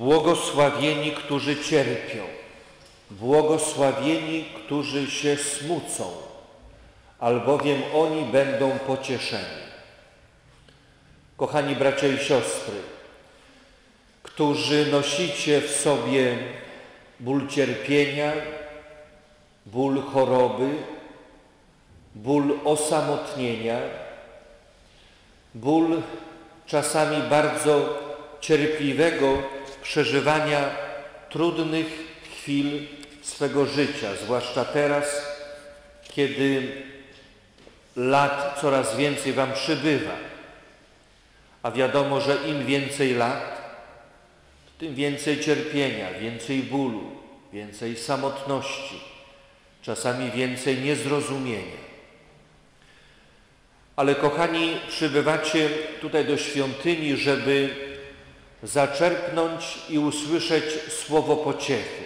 Błogosławieni, którzy cierpią, błogosławieni, którzy się smucą, albowiem oni będą pocieszeni. Kochani bracia i siostry, którzy nosicie w sobie ból cierpienia, ból choroby, ból osamotnienia, ból czasami bardzo cierpliwego przeżywania trudnych chwil swego życia, zwłaszcza teraz, kiedy lat coraz więcej Wam przybywa. A wiadomo, że im więcej lat, tym więcej cierpienia, więcej bólu, więcej samotności, czasami więcej niezrozumienia. Ale kochani, przybywacie tutaj do świątyni, żeby zaczerpnąć i usłyszeć słowo pociechy.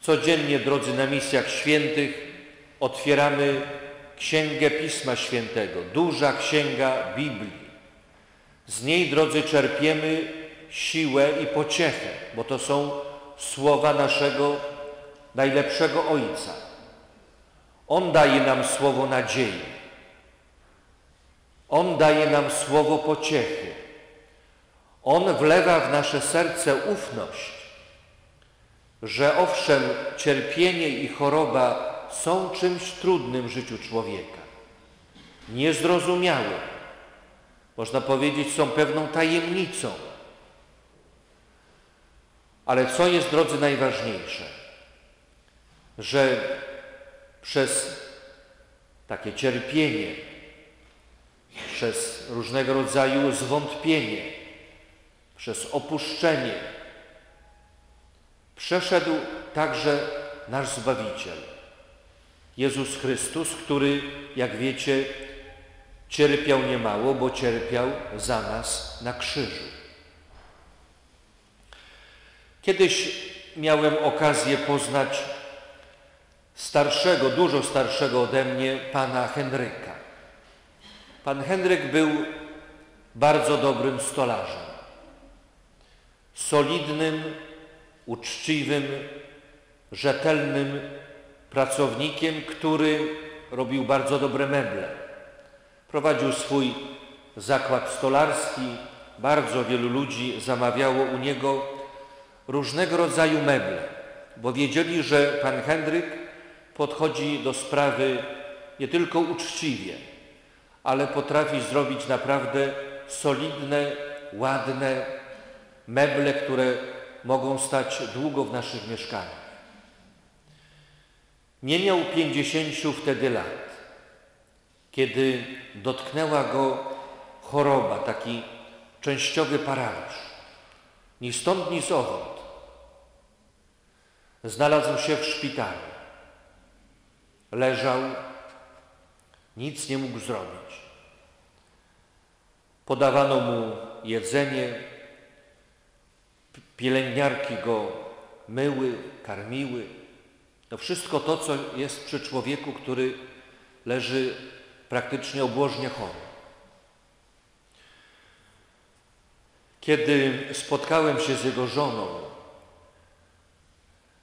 Codziennie, drodzy, na misjach świętych otwieramy Księgę Pisma Świętego, duża księga Biblii. Z niej, drodzy, czerpiemy siłę i pociechę, bo to są słowa naszego najlepszego Ojca. On daje nam słowo nadziei. On daje nam słowo pociechy. On wlewa w nasze serce ufność, że owszem, cierpienie i choroba są czymś trudnym w życiu człowieka, niezrozumiałym. Można powiedzieć, są pewną tajemnicą. Ale co jest, drodzy, najważniejsze? Że przez takie cierpienie, przez różnego rodzaju zwątpienie, przez opuszczenie przeszedł także nasz Zbawiciel, Jezus Chrystus, który, jak wiecie, cierpiał niemało, bo cierpiał za nas na krzyżu. Kiedyś miałem okazję poznać starszego, dużo starszego ode mnie, pana Henryka. Pan Henryk był bardzo dobrym stolarzem solidnym, uczciwym, rzetelnym pracownikiem, który robił bardzo dobre meble. Prowadził swój zakład stolarski, bardzo wielu ludzi zamawiało u niego różnego rodzaju meble, bo wiedzieli, że pan Henryk podchodzi do sprawy nie tylko uczciwie, ale potrafi zrobić naprawdę solidne, ładne, meble, które mogą stać długo w naszych mieszkaniach. Nie miał pięćdziesięciu wtedy lat, kiedy dotknęła go choroba, taki częściowy paraliż. Ni stąd, ni zowąd. Znalazł się w szpitalu. Leżał, nic nie mógł zrobić. Podawano mu jedzenie, Pielęgniarki go myły, karmiły. To wszystko to, co jest przy człowieku, który leży praktycznie obłożnie chory. Kiedy spotkałem się z jego żoną,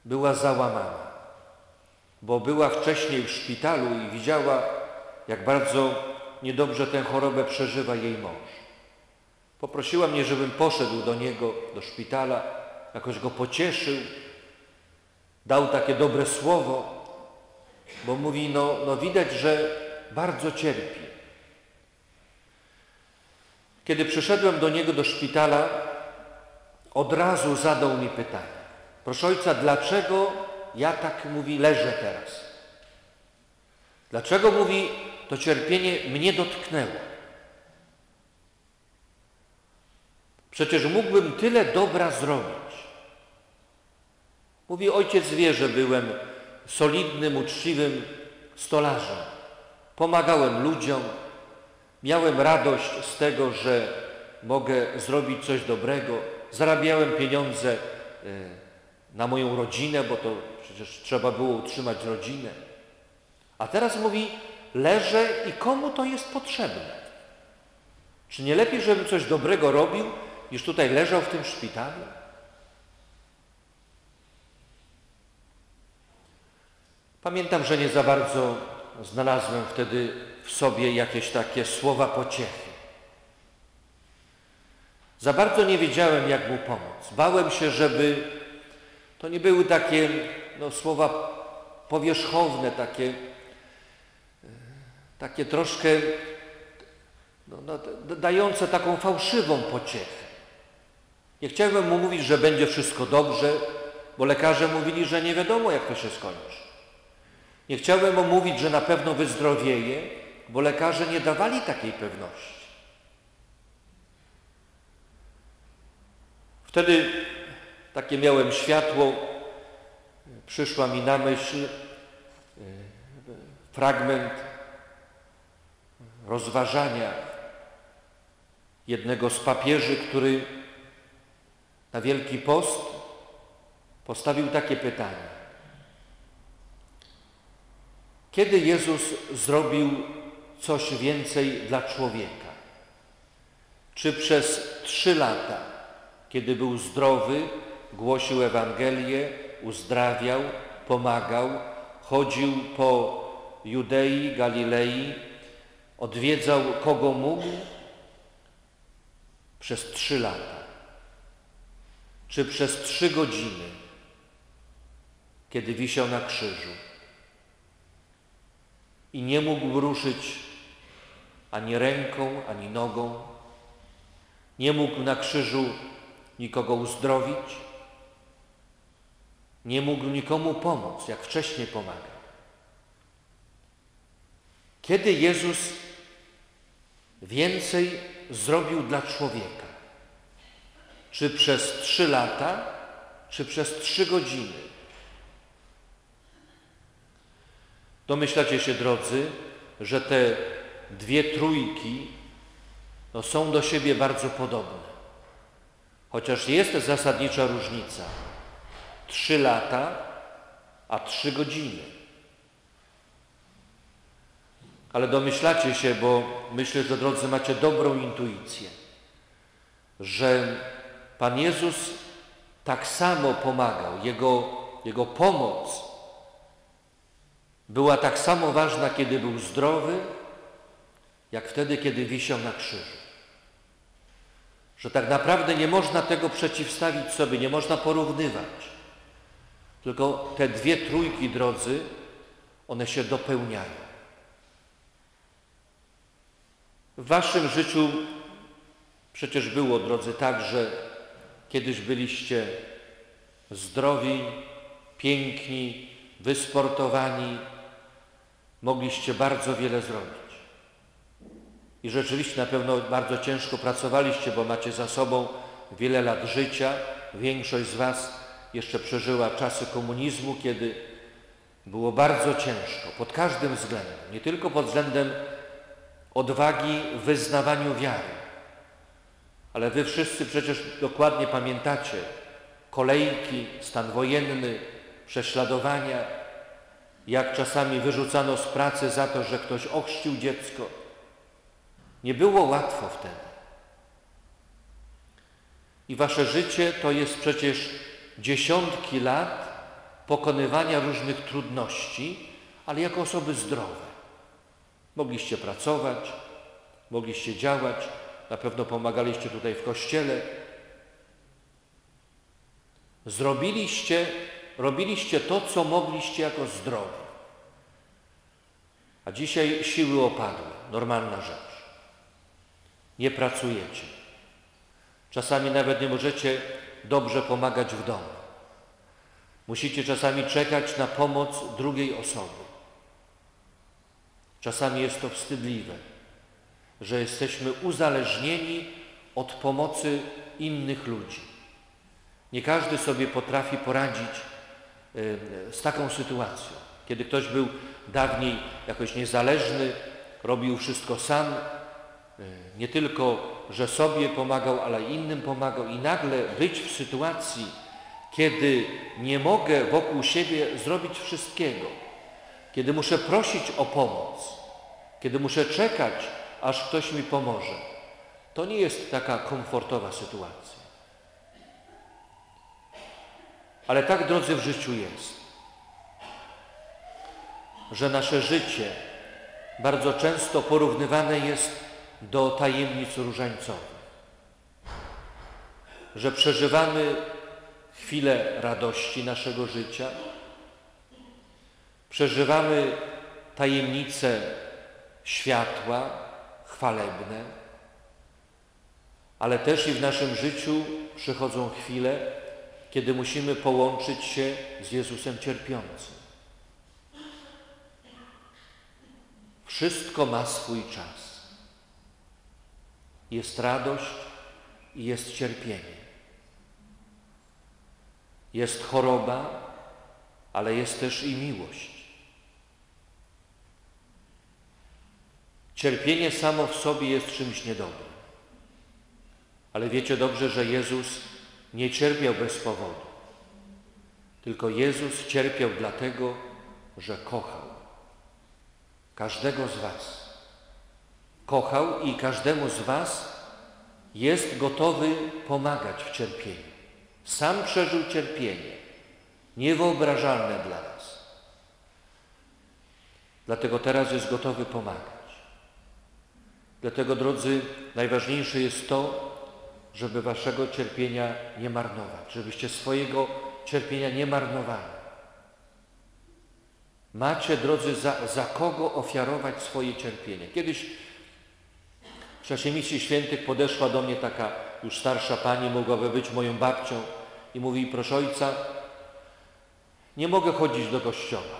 była załamana, bo była wcześniej w szpitalu i widziała, jak bardzo niedobrze tę chorobę przeżywa jej mąż. Poprosiła mnie, żebym poszedł do niego, do szpitala, jakoś go pocieszył, dał takie dobre słowo, bo mówi, no, no widać, że bardzo cierpi. Kiedy przyszedłem do niego do szpitala, od razu zadał mi pytanie. Proszę ojca, dlaczego ja tak mówi leżę teraz? Dlaczego mówi to cierpienie mnie dotknęło? Przecież mógłbym tyle dobra zrobić. Mówi, ojciec wie, że byłem solidnym, uczciwym stolarzem. Pomagałem ludziom, miałem radość z tego, że mogę zrobić coś dobrego. Zarabiałem pieniądze e, na moją rodzinę, bo to przecież trzeba było utrzymać rodzinę. A teraz mówi, leżę i komu to jest potrzebne? Czy nie lepiej, żebym coś dobrego robił, już tutaj leżał w tym szpitalu? Pamiętam, że nie za bardzo znalazłem wtedy w sobie jakieś takie słowa pociechy. Za bardzo nie wiedziałem, jak mu pomóc. Bałem się, żeby to nie były takie no, słowa powierzchowne, takie, takie troszkę no, no, dające taką fałszywą pociechę. Nie chciałem mu mówić, że będzie wszystko dobrze, bo lekarze mówili, że nie wiadomo, jak to się skończy. Nie chciałem mu mówić, że na pewno wyzdrowieje, bo lekarze nie dawali takiej pewności. Wtedy takie miałem światło, przyszła mi na myśl e, fragment rozważania jednego z papieży, który na Wielki Post postawił takie pytanie. Kiedy Jezus zrobił coś więcej dla człowieka? Czy przez trzy lata, kiedy był zdrowy, głosił Ewangelię, uzdrawiał, pomagał, chodził po Judei, Galilei, odwiedzał kogo mógł przez trzy lata, czy przez trzy godziny, kiedy wisiał na krzyżu i nie mógł ruszyć ani ręką, ani nogą, nie mógł na krzyżu nikogo uzdrowić, nie mógł nikomu pomóc, jak wcześniej pomagał. Kiedy Jezus więcej zrobił dla człowieka? Czy przez trzy lata, czy przez trzy godziny? Domyślacie się, drodzy, że te dwie trójki no, są do siebie bardzo podobne. Chociaż jest zasadnicza różnica. Trzy lata, a trzy godziny. Ale domyślacie się, bo myślę, że drodzy macie dobrą intuicję, że Pan Jezus tak samo pomagał. Jego, jego pomoc była tak samo ważna, kiedy był zdrowy, jak wtedy, kiedy wisiał na krzyżu. Że tak naprawdę nie można tego przeciwstawić sobie, nie można porównywać. Tylko te dwie trójki, drodzy, one się dopełniają. W waszym życiu przecież było, drodzy, tak, że kiedyś byliście zdrowi, piękni, wysportowani, mogliście bardzo wiele zrobić. I rzeczywiście na pewno bardzo ciężko pracowaliście, bo macie za sobą wiele lat życia. Większość z Was jeszcze przeżyła czasy komunizmu, kiedy było bardzo ciężko pod każdym względem, nie tylko pod względem odwagi w wyznawaniu wiary, ale wy wszyscy przecież dokładnie pamiętacie kolejki, stan wojenny, prześladowania, jak czasami wyrzucano z pracy za to, że ktoś ochrzcił dziecko. Nie było łatwo wtedy. I wasze życie to jest przecież dziesiątki lat pokonywania różnych trudności, ale jako osoby zdrowe. Mogliście pracować, mogliście działać, na pewno pomagaliście tutaj w kościele. Zrobiliście, robiliście to, co mogliście jako zdrowi. A dzisiaj siły opadły, normalna rzecz. Nie pracujecie. Czasami nawet nie możecie dobrze pomagać w domu. Musicie czasami czekać na pomoc drugiej osoby. Czasami jest to wstydliwe, że jesteśmy uzależnieni od pomocy innych ludzi. Nie każdy sobie potrafi poradzić z taką sytuacją. Kiedy ktoś był dawniej jakoś niezależny, robił wszystko sam, nie tylko że sobie pomagał, ale innym pomagał i nagle być w sytuacji, kiedy nie mogę wokół siebie zrobić wszystkiego, kiedy muszę prosić o pomoc, kiedy muszę czekać, aż ktoś mi pomoże, to nie jest taka komfortowa sytuacja. Ale tak, drodzy, w życiu jest. że nasze życie bardzo często porównywane jest do tajemnic różańcowych, że przeżywamy chwilę radości naszego życia, przeżywamy tajemnice światła chwalebne, ale też i w naszym życiu przychodzą chwile, kiedy musimy połączyć się z Jezusem cierpiącym. Wszystko ma swój czas. Jest radość i jest cierpienie. Jest choroba, ale jest też i miłość. Cierpienie samo w sobie jest czymś niedobrym. Ale wiecie dobrze, że Jezus nie cierpiał bez powodu. Tylko Jezus cierpiał dlatego, że kochał każdego z Was. Kochał i każdemu z Was jest gotowy pomagać w cierpieniu. Sam przeżył cierpienie, niewyobrażalne dla nas. Dlatego teraz jest gotowy pomagać. Dlatego, drodzy, najważniejsze jest to, żeby waszego cierpienia nie marnować, żebyście swojego cierpienia nie marnowali. Macie, drodzy, za, za kogo ofiarować swoje cierpienie. Kiedyś w czasie misji świętych podeszła do mnie taka już starsza pani, mogłaby być moją babcią i mówi, proszę ojca, nie mogę chodzić do kościoła,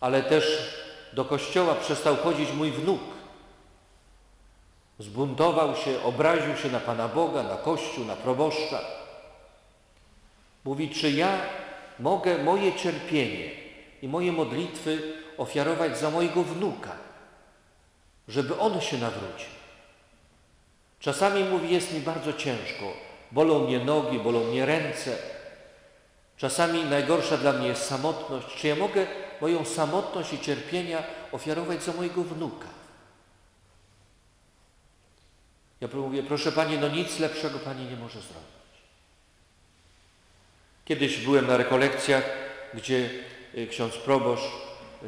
ale też do kościoła przestał chodzić mój wnuk. Zbuntował się, obraził się na Pana Boga, na Kościół, na proboszcza. Mówi, czy ja mogę moje cierpienie i moje modlitwy ofiarować za mojego wnuka, żeby on się nawrócił. Czasami mówi, jest mi bardzo ciężko, bolą mnie nogi, bolą mnie ręce. Czasami najgorsza dla mnie jest samotność. Czy ja mogę moją samotność i cierpienia ofiarować za mojego wnuka? Ja mówię, proszę Pani, no nic lepszego Pani nie może zrobić. Kiedyś byłem na rekolekcjach, gdzie y, ksiądz proboszcz y,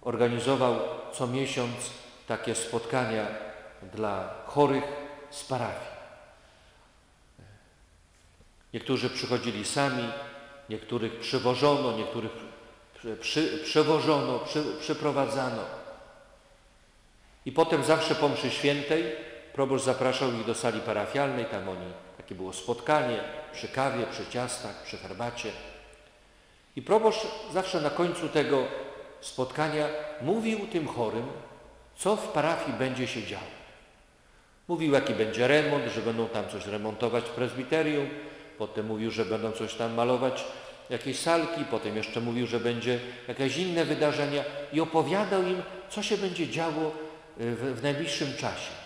organizował co miesiąc takie spotkania dla chorych z parafii. Niektórzy przychodzili sami, niektórych przywożono, niektórych przy, przewożono, przy, przyprowadzano. I potem zawsze po mszy świętej proboszcz zapraszał ich do sali parafialnej, tam oni, takie było spotkanie przy kawie, przy ciastach, przy herbacie. I proboszcz zawsze na końcu tego spotkania mówił tym chorym, co w parafii będzie się działo. Mówił, jaki będzie remont, że będą tam coś remontować w prezbiterium, potem mówił, że będą coś tam malować, jakieś salki, potem jeszcze mówił, że będzie jakieś inne wydarzenia i opowiadał im, co się będzie działo w, w najbliższym czasie.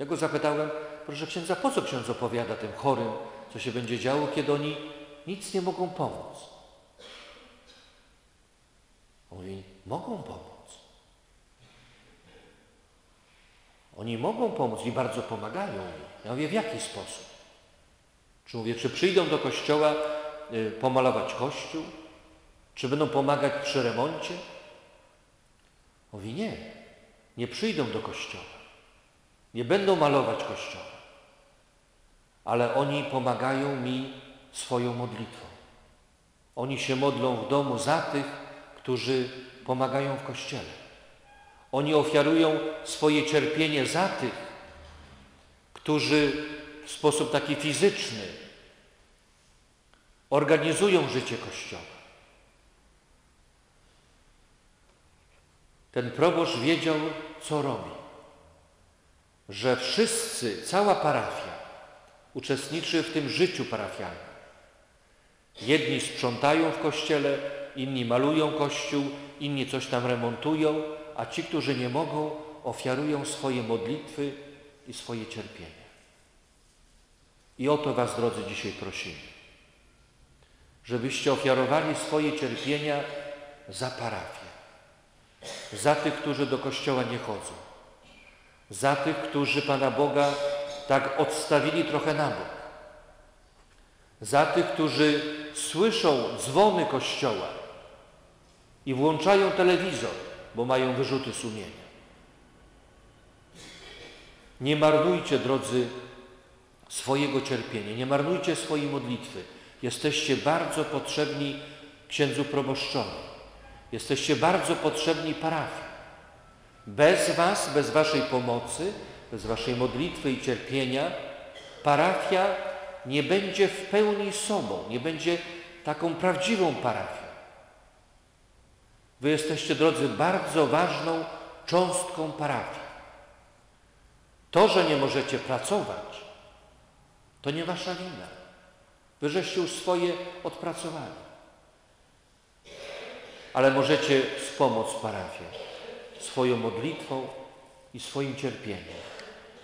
Ja go zapytałem, proszę księdza, po co ksiądz opowiada tym chorym, co się będzie działo, kiedy oni nic nie mogą pomóc? On mówi, mogą pomóc. Oni mogą pomóc i bardzo pomagają. Ja mówię, w jaki sposób? Czy mówię, czy przyjdą do kościoła y, pomalować kościół? Czy będą pomagać przy remoncie? Mówi, nie, nie przyjdą do kościoła. Nie będą malować kościoła. Ale oni pomagają mi swoją modlitwą. Oni się modlą w domu za tych, którzy pomagają w kościele. Oni ofiarują swoje cierpienie za tych, którzy w sposób taki fizyczny organizują życie Kościoła. Ten proboszcz wiedział, co robi. Że wszyscy, cała parafia uczestniczy w tym życiu parafialnym. Jedni sprzątają w kościele, inni malują kościół, inni coś tam remontują, a ci, którzy nie mogą, ofiarują swoje modlitwy i swoje cierpienie. I o to Was, drodzy, dzisiaj prosimy. Żebyście ofiarowali swoje cierpienia za parafię, za tych, którzy do kościoła nie chodzą, za tych, którzy Pana Boga tak odstawili trochę na bok, za tych, którzy słyszą dzwony kościoła, i włączają telewizor, bo mają wyrzuty sumienia. Nie marnujcie, drodzy, swojego cierpienia, nie marnujcie swojej modlitwy. Jesteście bardzo potrzebni księdzu proboszczowi. Jesteście bardzo potrzebni parafii. Bez Was, bez Waszej pomocy, bez Waszej modlitwy i cierpienia, parafia nie będzie w pełni sobą, nie będzie taką prawdziwą parafią. Wy jesteście, drodzy, bardzo ważną cząstką parafii. To, że nie możecie pracować, to nie wasza wina. Wy żeście już swoje odpracowali. Ale możecie wspomóc parafię swoją modlitwą i swoim cierpieniem.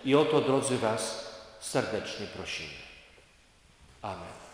I o to, drodzy, Was serdecznie prosimy. Amen.